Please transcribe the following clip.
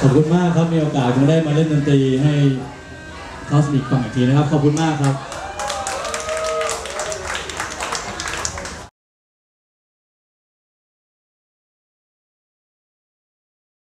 ขอบคุณมากครับมีโอกาสจะได้มาเล่นดนตรีให้คลาสสิกฟังอีกทีนะครับ ขอบคุณมากครับ